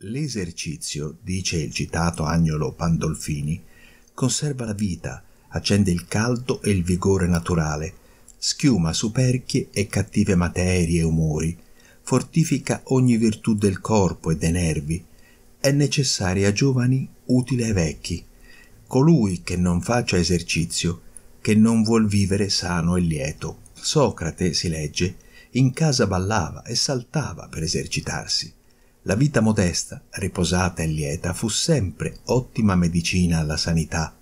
L'esercizio, dice il citato Agnolo Pandolfini, conserva la vita, accende il caldo e il vigore naturale, schiuma superchie e cattive materie e umori, fortifica ogni virtù del corpo e dei nervi, è necessaria a giovani, utile ai vecchi. Colui che non faccia esercizio, che non vuol vivere sano e lieto. Socrate, si legge, in casa ballava e saltava per esercitarsi. La vita modesta, riposata e lieta fu sempre ottima medicina alla sanità.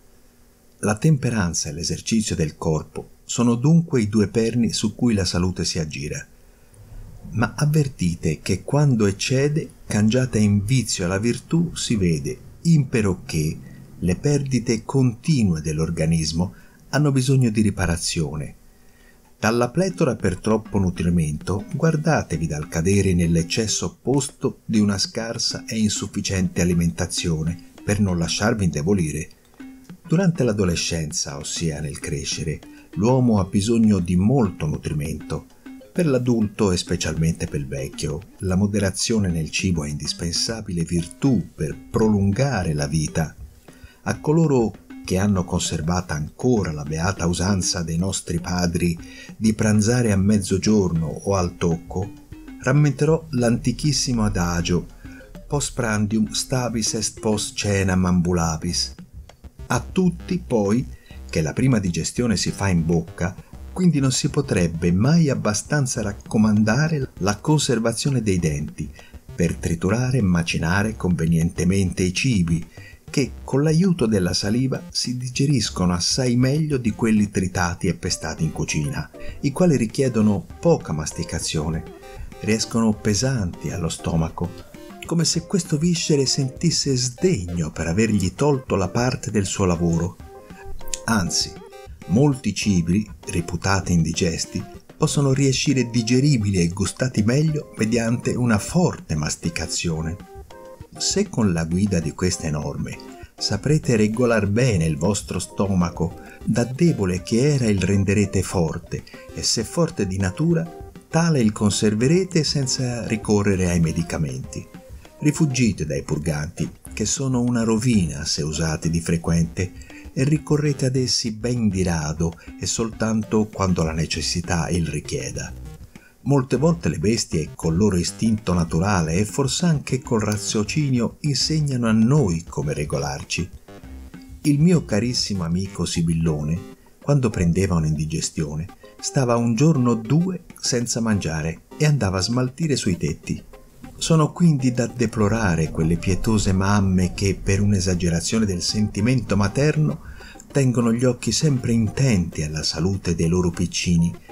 La temperanza e l'esercizio del corpo sono dunque i due perni su cui la salute si aggira. Ma avvertite che quando eccede, cangiata in vizio alla virtù, si vede, imperocché, le perdite continue dell'organismo hanno bisogno di riparazione. Dalla pletora per troppo nutrimento, guardatevi dal cadere nell'eccesso opposto di una scarsa e insufficiente alimentazione per non lasciarvi indebolire. Durante l'adolescenza, ossia nel crescere, l'uomo ha bisogno di molto nutrimento. Per l'adulto e specialmente per il vecchio, la moderazione nel cibo è indispensabile virtù per prolungare la vita. A coloro che hanno conservata ancora la beata usanza dei nostri padri di pranzare a mezzogiorno o al tocco, rammenterò l'antichissimo adagio post prandium stabis est post cenam ambulabis. A tutti, poi, che la prima digestione si fa in bocca, quindi non si potrebbe mai abbastanza raccomandare la conservazione dei denti per triturare e macinare convenientemente i cibi che con l'aiuto della saliva si digeriscono assai meglio di quelli tritati e pestati in cucina, i quali richiedono poca masticazione, riescono pesanti allo stomaco, come se questo viscere sentisse sdegno per avergli tolto la parte del suo lavoro. Anzi, molti cibi, reputati indigesti, possono riescire digeribili e gustati meglio mediante una forte masticazione. Se con la guida di queste norme saprete regolar bene il vostro stomaco, da debole che era il renderete forte, e se forte di natura, tale il conserverete senza ricorrere ai medicamenti. Rifugite dai purganti, che sono una rovina se usati di frequente, e ricorrete ad essi ben di rado e soltanto quando la necessità il richieda. Molte volte le bestie, col loro istinto naturale e forse anche col raziocinio, insegnano a noi come regolarci. Il mio carissimo amico Sibillone, quando prendeva un'indigestione, stava un giorno o due senza mangiare e andava a smaltire sui tetti. Sono quindi da deplorare quelle pietose mamme che, per un'esagerazione del sentimento materno, tengono gli occhi sempre intenti alla salute dei loro piccini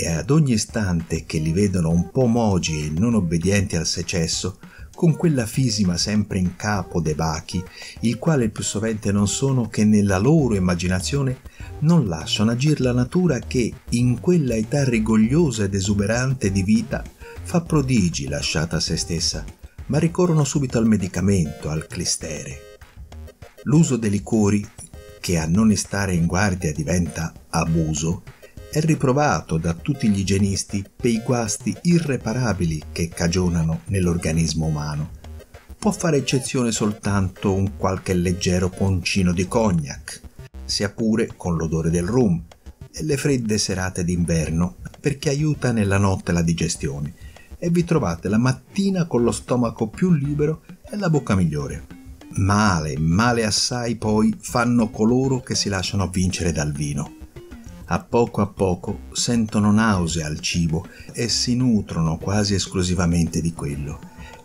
e ad ogni istante che li vedono un po' mogi e non obbedienti al secesso, con quella fisima sempre in capo dei bachi, il quale più sovente non sono che nella loro immaginazione non lasciano agir la natura che, in quella età rigogliosa ed esuberante di vita, fa prodigi lasciata a se stessa, ma ricorrono subito al medicamento, al clistere. L'uso dei liquori, che a non stare in guardia diventa abuso, è riprovato da tutti gli igienisti per i guasti irreparabili che cagionano nell'organismo umano. Può fare eccezione soltanto un qualche leggero poncino di cognac, sia pure con l'odore del rum, e le fredde serate d'inverno, perché aiuta nella notte la digestione, e vi trovate la mattina con lo stomaco più libero e la bocca migliore. Male, male assai poi fanno coloro che si lasciano vincere dal vino a poco a poco sentono nausea al cibo e si nutrono quasi esclusivamente di quello.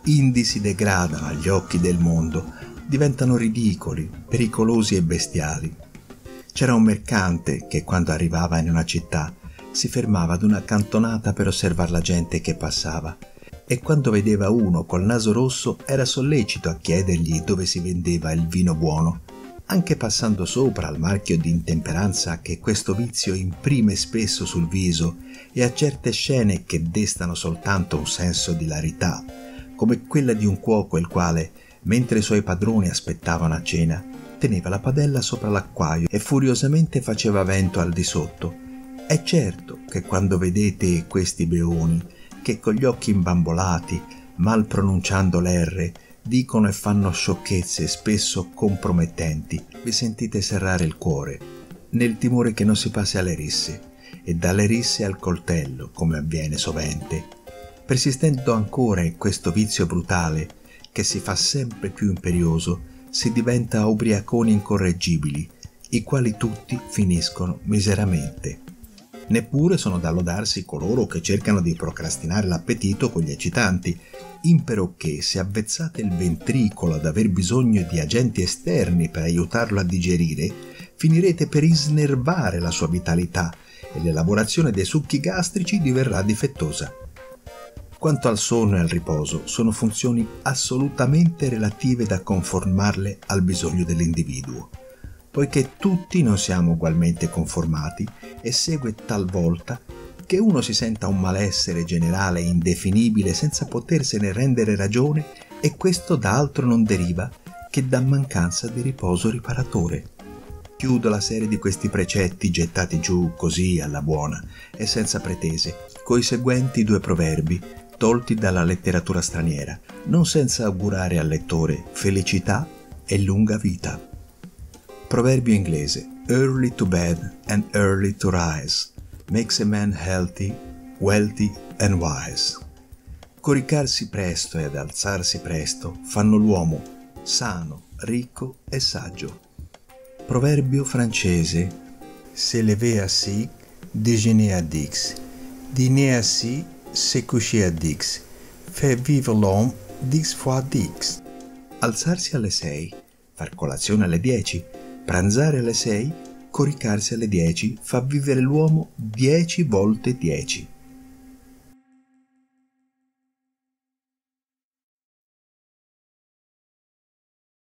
Indi si degradano agli occhi del mondo, diventano ridicoli, pericolosi e bestiali. C'era un mercante che quando arrivava in una città si fermava ad una cantonata per osservare la gente che passava e quando vedeva uno col naso rosso era sollecito a chiedergli dove si vendeva il vino buono anche passando sopra al marchio di intemperanza che questo vizio imprime spesso sul viso e a certe scene che destano soltanto un senso di larità, come quella di un cuoco il quale, mentre i suoi padroni aspettavano a cena, teneva la padella sopra l'acquaio e furiosamente faceva vento al di sotto. È certo che quando vedete questi beoni, che con gli occhi imbambolati, mal pronunciando l'R, dicono e fanno sciocchezze spesso compromettenti, vi sentite serrare il cuore, nel timore che non si passi alle risse, e dalle risse al coltello, come avviene sovente. Persistendo ancora in questo vizio brutale, che si fa sempre più imperioso, si diventa ubriaconi incorreggibili, i quali tutti finiscono miseramente. Neppure sono da lodarsi coloro che cercano di procrastinare l'appetito con gli eccitanti, impero che se avvezzate il ventricolo ad aver bisogno di agenti esterni per aiutarlo a digerire, finirete per isnervare la sua vitalità e l'elaborazione dei succhi gastrici diverrà difettosa. Quanto al sonno e al riposo, sono funzioni assolutamente relative da conformarle al bisogno dell'individuo poiché tutti non siamo ugualmente conformati e segue talvolta che uno si senta un malessere generale indefinibile senza potersene rendere ragione e questo da altro non deriva che da mancanza di riposo riparatore. Chiudo la serie di questi precetti gettati giù così alla buona e senza pretese, coi seguenti due proverbi tolti dalla letteratura straniera, non senza augurare al lettore felicità e lunga vita. Proverbio inglese Early to bed and early to rise makes a man healthy, wealthy and wise. Coricarsi presto ed alzarsi presto fanno l'uomo sano, ricco e saggio. Proverbio francese Se lever assis, déjeuner à dix. Dîner assis, se coucher à dix. Fait vivre l'homme dix fois dix. Alzarsi alle sei, far colazione alle dieci, pranzare alle 6, coricarsi alle 10 fa vivere l'uomo 10 volte 10.